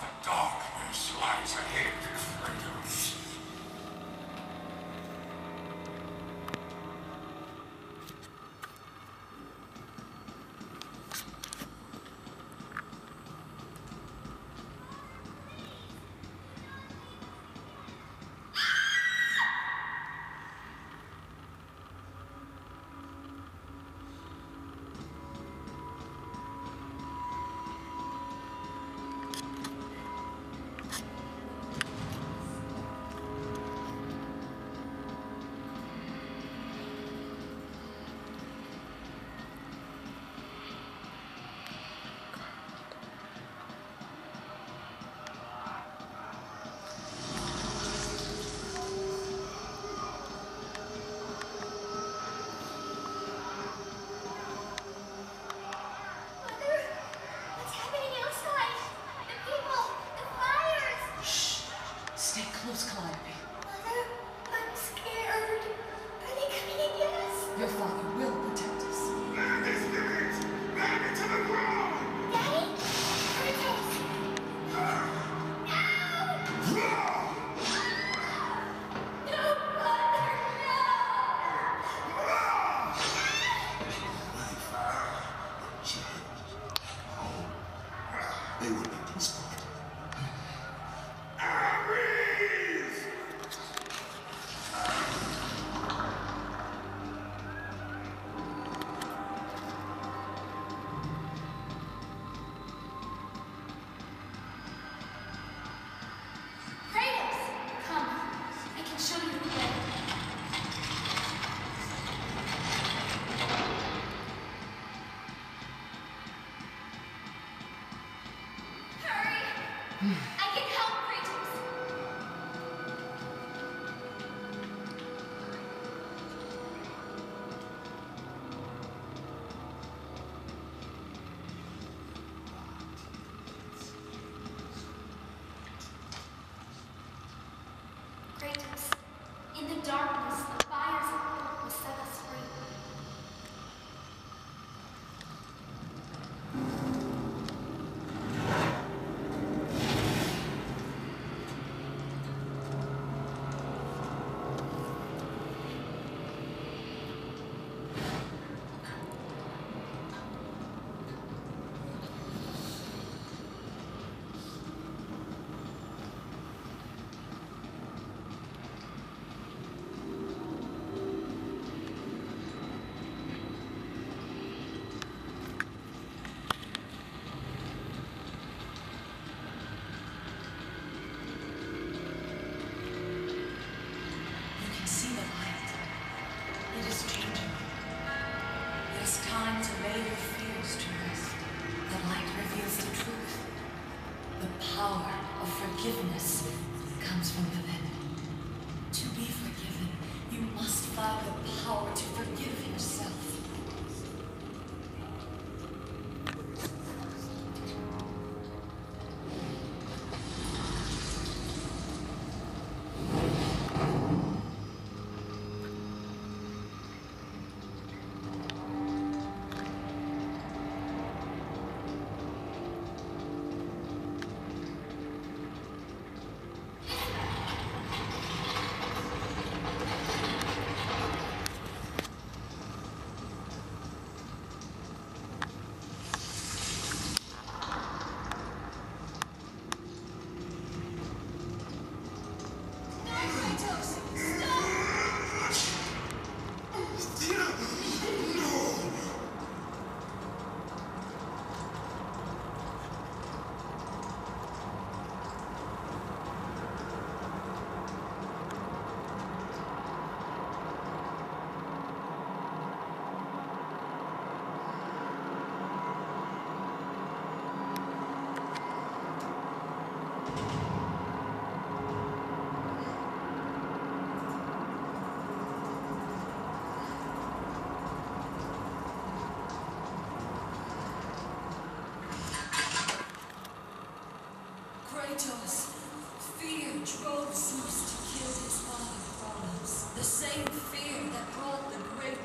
The darkness lies ahead, Kratos. they would be peaceful. Kratos, come. I can show you the way. Mm-hmm. forgiveness comes from within. To be forgiven, you must find the power to forgive yourself. Kratos, fear drove Zeus to kill his father Kronos, the same fear that brought the great